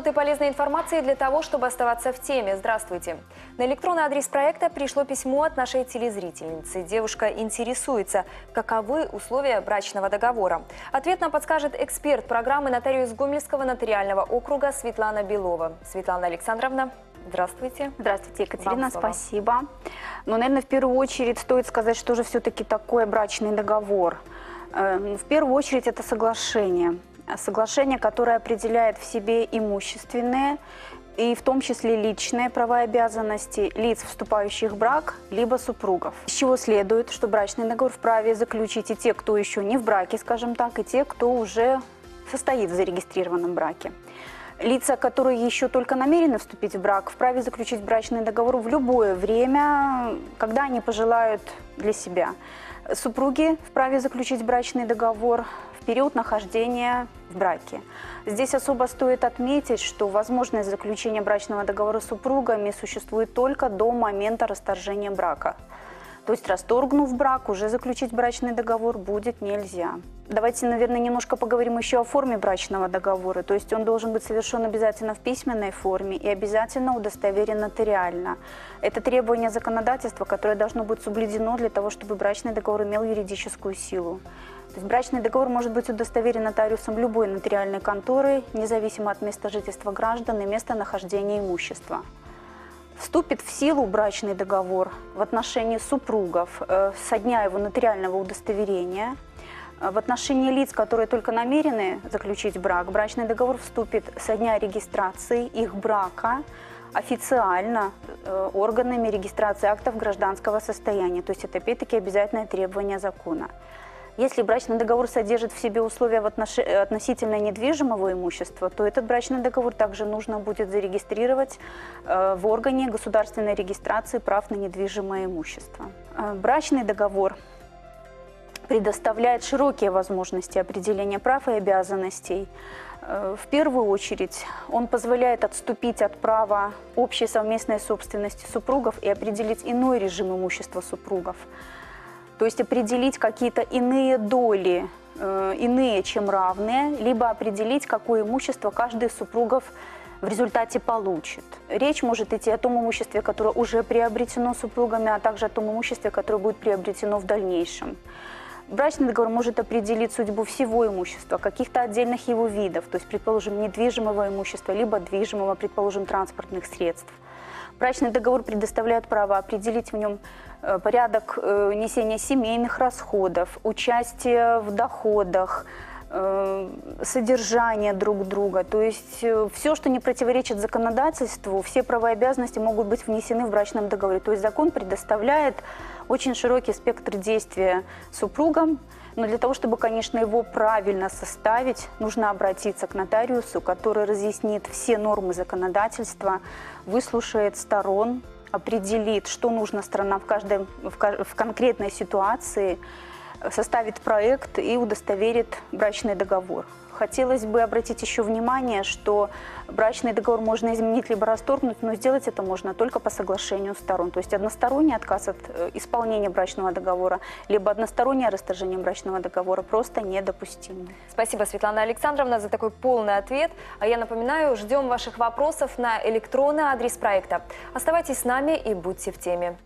Минуты полезной информации для того, чтобы оставаться в теме. Здравствуйте. На электронный адрес проекта пришло письмо от нашей телезрительницы. Девушка интересуется, каковы условия брачного договора. Ответ нам подскажет эксперт программы нотариус Гомельского нотариального округа Светлана Белова. Светлана Александровна, здравствуйте. Здравствуйте, Екатерина, спасибо. Ну, наверное, в первую очередь стоит сказать, что же все-таки такое брачный договор. Э, ну, В первую очередь это соглашение. Соглашение, которое определяет в себе имущественные и в том числе личные права и обязанности лиц, вступающих в брак, либо супругов. Из чего следует, что брачный договор вправе заключить и те, кто еще не в браке, скажем так, и те, кто уже состоит в зарегистрированном браке. Лица, которые еще только намерены вступить в брак, вправе заключить брачный договор в любое время, когда они пожелают для себя. Супруги вправе заключить брачный договор период нахождения в браке. Здесь особо стоит отметить, что возможность заключения брачного договора с супругами существует только до момента расторжения брака. То есть, расторгнув брак, уже заключить брачный договор будет нельзя. Давайте, наверное, немножко поговорим еще о форме брачного договора. То есть он должен быть совершен обязательно в письменной форме и обязательно удостоверен нотариально. Это требование законодательства, которое должно быть соблюдено для того, чтобы брачный договор имел юридическую силу. То есть брачный договор может быть удостоверен нотариусом любой нотариальной конторы, независимо от места жительства граждан и места нахождения имущества. Вступит в силу брачный договор в отношении супругов э, со дня его нотариального удостоверения. Э, В отношении лиц, которые только намерены заключить брак, брачный договор вступит со дня регистрации их брака официально э, органами регистрации актов гражданского состояния. То есть это опять-таки обязательное требование закона. Если брачный договор содержит в себе условия в э, относительно недвижимого имущества, то этот брачный договор также нужно будет зарегистрировать э, в органе государственной регистрации прав на недвижимое имущество. Э, Брачный договор предоставляет широкие возможности определения прав и обязанностей. Э, В первую очередь он позволяет отступить от права общей совместной собственности супругов и определить иной режим имущества супругов. То есть определить какие-то иные доли, э, иные, чем равные, либо определить, какое имущество каждый из супругов в результате получит. Речь может идти о том имуществе, которое уже приобретено супругами, а также о том имуществе, которое будет приобретено в дальнейшем. Брачный договор может определить судьбу всего имущества, каких-то отдельных его видов, то есть, предположим, недвижимого имущества, либо движимого, предположим, транспортных средств. Брачный договор предоставляет право определить в нем э, порядок э, несения семейных расходов, участие в доходах, э, содержание друг друга. То есть все, что не противоречит законодательству, все права и обязанности могут быть внесены в брачном договоре. То есть закон предоставляет очень широкий спектр действия супругам, но для того, чтобы, конечно, его правильно составить, нужно обратиться к нотариусу, который разъяснит все нормы законодательства, выслушает сторон, определит, что нужно сторонам в, каждой, в, в конкретной ситуации, составит проект и удостоверит брачный договор. Хотелось бы обратить еще внимание, что брачный договор можно изменить либо расторгнуть, но сделать это можно только по соглашению сторон. То есть односторонний отказ от э, исполнения брачного договора, либо одностороннее расторжение брачного договора просто недопустимо. Спасибо, Светлана Александровна, за такой полный ответ. А я напоминаю, ждем ваших вопросов на электронный адрес проекта. Оставайтесь с нами и будьте в теме.